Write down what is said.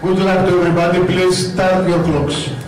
Good luck to everybody. Please start your clocks.